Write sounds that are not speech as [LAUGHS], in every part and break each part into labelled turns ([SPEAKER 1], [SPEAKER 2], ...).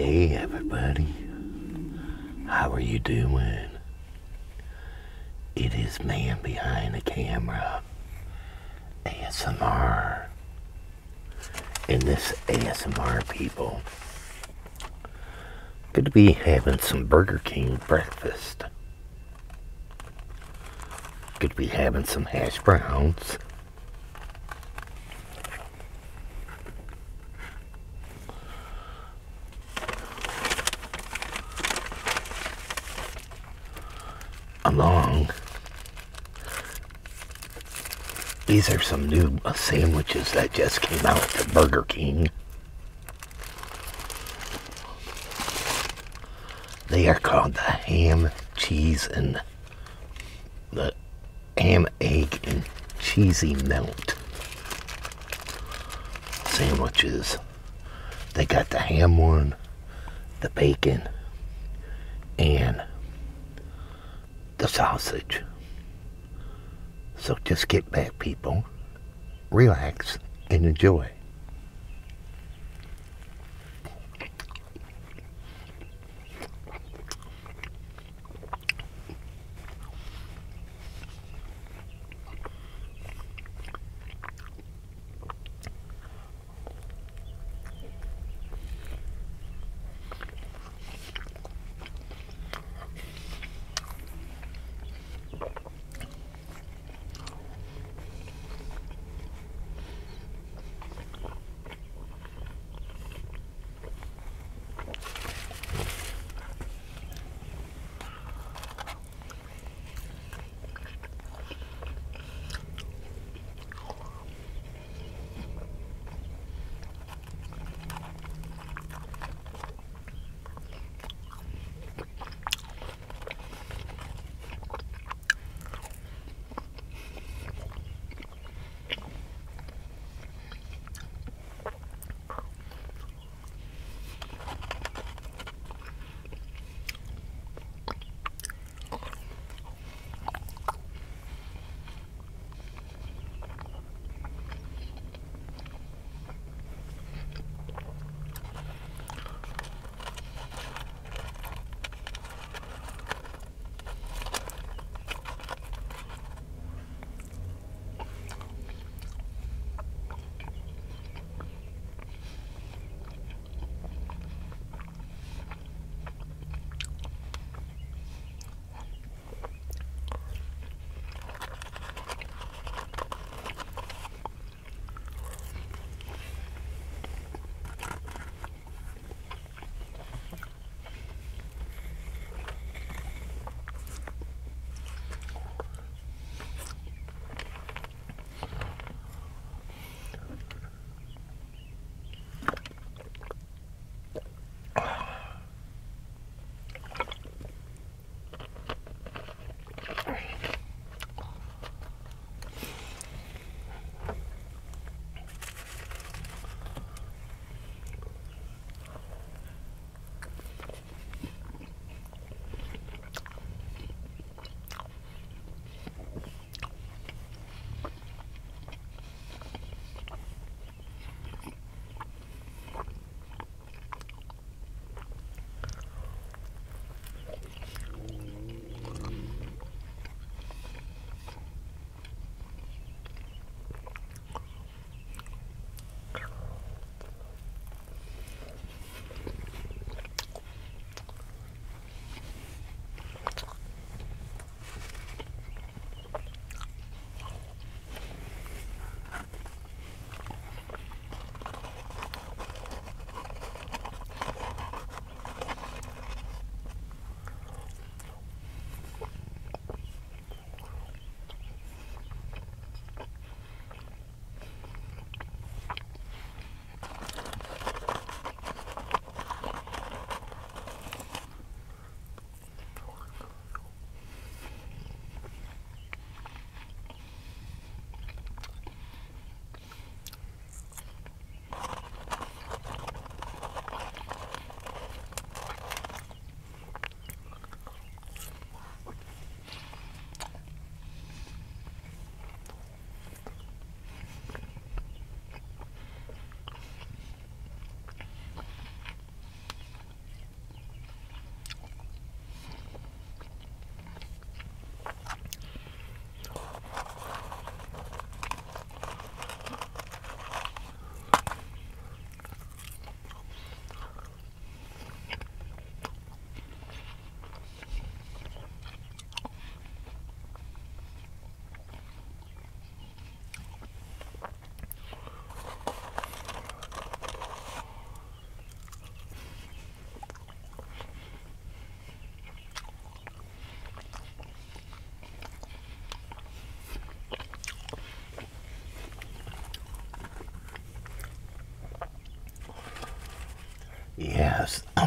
[SPEAKER 1] Hey everybody, how are you doing? It is man behind the camera, ASMR. And this ASMR people, good to be having some Burger King breakfast. Good to be having some hash browns. along. These are some new sandwiches that just came out at Burger King. They are called the ham, cheese, and the ham, egg, and cheesy melt sandwiches. They got the ham one, the bacon, and the sausage. So just get back, people. Relax and enjoy.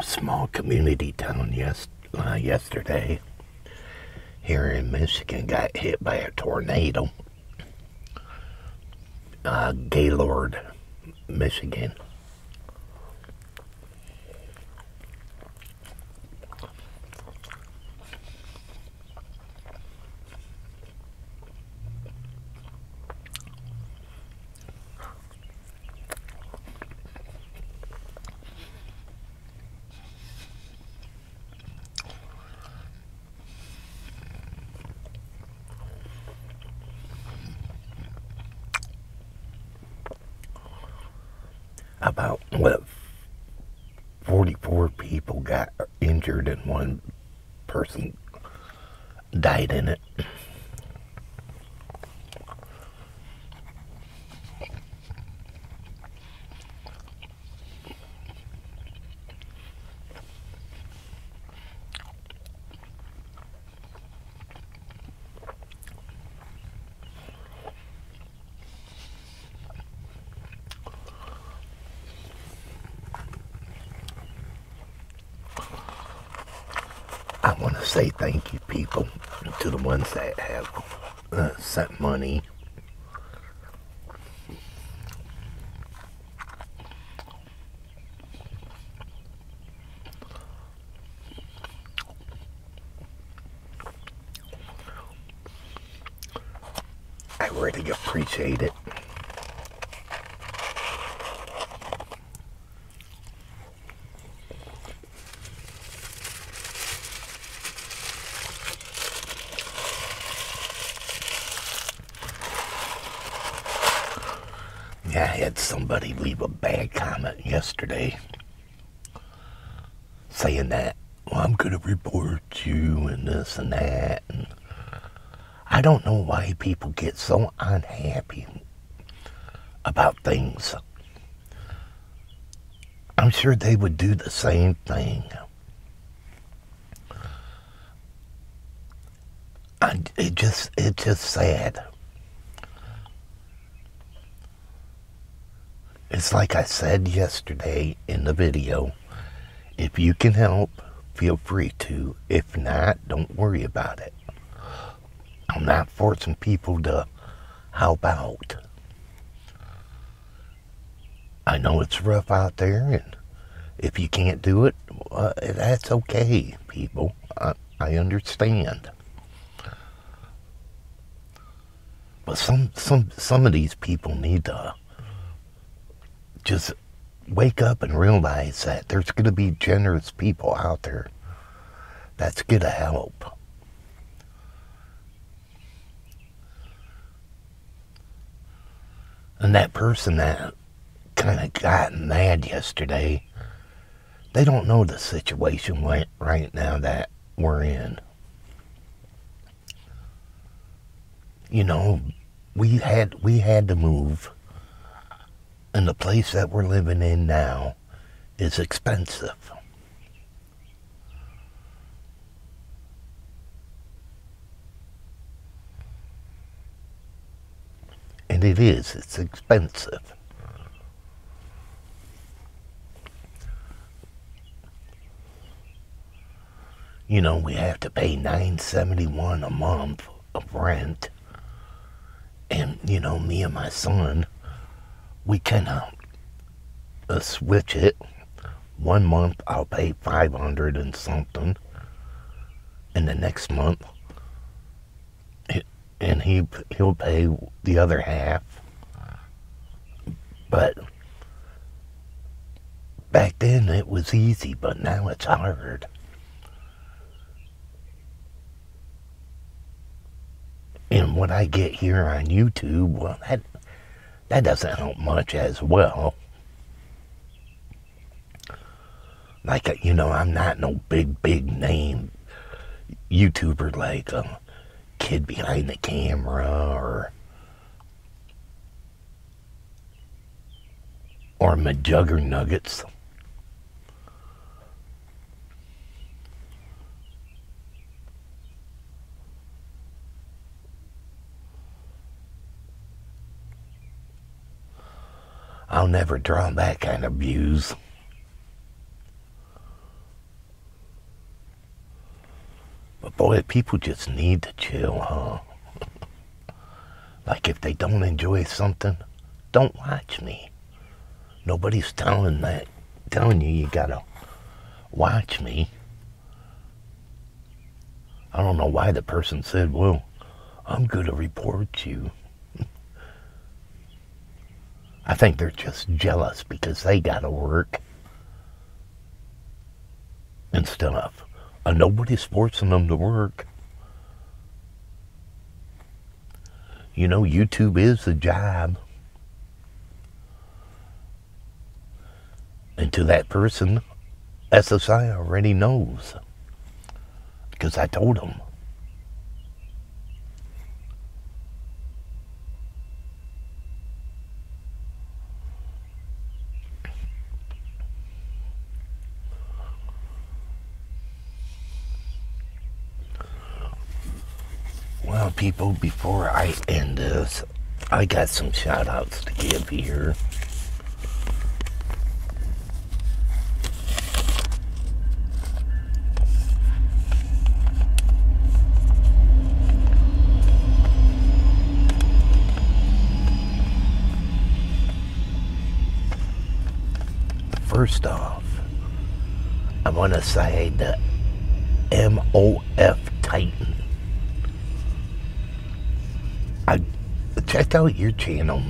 [SPEAKER 1] A small community town yes, uh, yesterday here in Michigan got hit by a tornado. Uh, Gaylord, Michigan. About what 44 people got injured and one person died in it. Say thank you, people, to the ones that have uh, sent money. I really appreciate it. Had somebody leave a bad comment yesterday saying that, well, I'm going to report you and this and that. And I don't know why people get so unhappy about things. I'm sure they would do the same thing. I, it just, it's just sad. It's like I said yesterday in the video. If you can help, feel free to. If not, don't worry about it. I'm not forcing people to help out. I know it's rough out there, and if you can't do it, uh, that's okay, people. I, I understand. But some, some, some of these people need to just wake up and realize that there's going to be generous people out there that's going to help. And that person that kind of got mad yesterday, they don't know the situation right now that we're in. You know, we had we had to move and the place that we're living in now is expensive. And it is, it's expensive. You know, we have to pay 971 a month of rent. And, you know, me and my son, we can uh, uh, switch it. One month I'll pay 500 and something. And the next month, it, and he he'll pay the other half. But back then it was easy, but now it's hard. And what I get here on YouTube, well, that that doesn't help much as well. Like, uh, you know, I'm not no big, big name YouTuber like a kid behind the camera or or Majugger Nuggets. drawn that kind of views. But boy, people just need to chill, huh? [LAUGHS] like if they don't enjoy something, don't watch me. Nobody's telling that, telling you you gotta watch me. I don't know why the person said, well, I'm gonna report you. I think they're just jealous because they gotta work and stuff. And nobody's forcing them to work. You know, YouTube is a job. And to that person, SSI already knows. Because I told them. Well, people, before I end this, I got some shout outs to give here. First off, I want to say the MOF Titan I checked out your channel,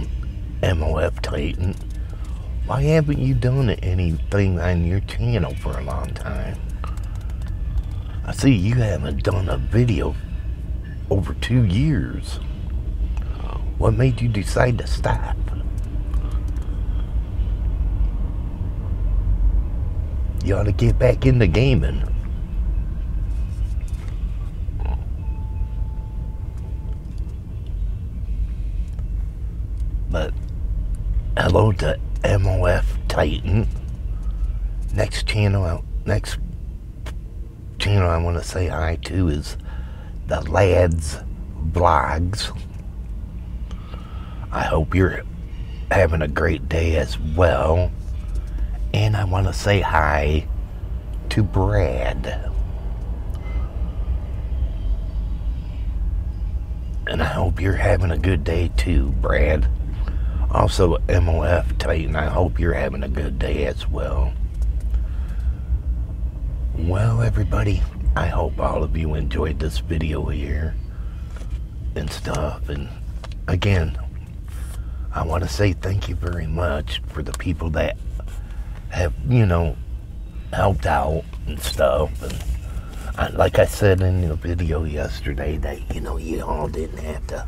[SPEAKER 1] MOF Titan. Why haven't you done anything on your channel for a long time? I see you haven't done a video over two years. What made you decide to stop? You ought to get back into gaming. But hello to MOF Titan. Next channel, next channel I want to say hi to is the Lads Vlogs. I hope you're having a great day as well. And I want to say hi to Brad. And I hope you're having a good day too, Brad. Also, MOF Titan, I hope you're having a good day as well. Well, everybody, I hope all of you enjoyed this video here and stuff. And again, I want to say thank you very much for the people that have, you know, helped out and stuff. And I, like I said in the video yesterday, that, you know, you all didn't have to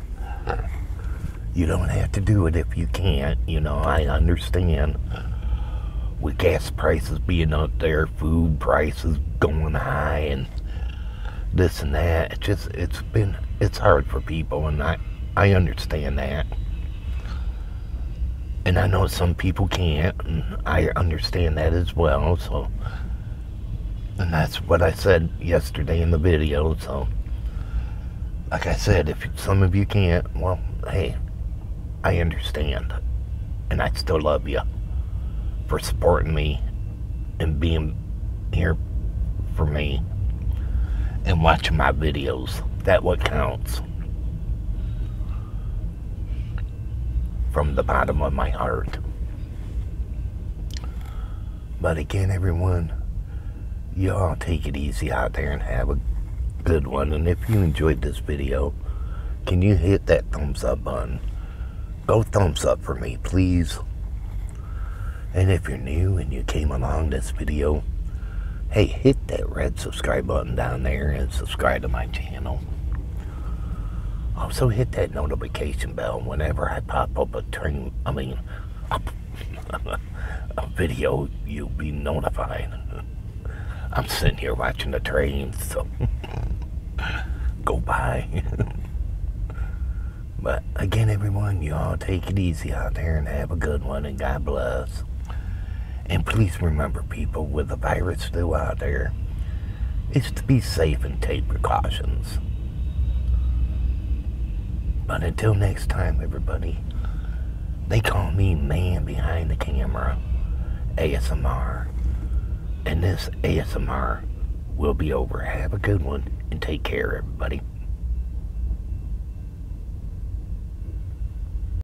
[SPEAKER 1] you don't have to do it if you can't. You know, I understand with gas prices being up there, food prices going high, and this and that. It's just, it's been, it's hard for people, and I, I understand that. And I know some people can't, and I understand that as well, so. And that's what I said yesterday in the video, so. Like I said, if some of you can't, well, hey, I understand. And I still love you for supporting me and being here for me and watching my videos. That what counts. From the bottom of my heart. But again, everyone, y'all take it easy out there and have a good one. And if you enjoyed this video, can you hit that thumbs up button? Go thumbs up for me, please. And if you're new and you came along this video, hey, hit that red subscribe button down there and subscribe to my channel. Also hit that notification bell whenever I pop up a train, I mean, a, [LAUGHS] a video, you'll be notified. [LAUGHS] I'm sitting here watching the trains, so [LAUGHS] go by. But again, everyone, you all take it easy out there and have a good one, and God bless. And please remember, people, with the virus still out there, it's to be safe and take precautions. But until next time, everybody, they call me Man Behind the Camera, ASMR. And this ASMR will be over. Have a good one. And take care, everybody.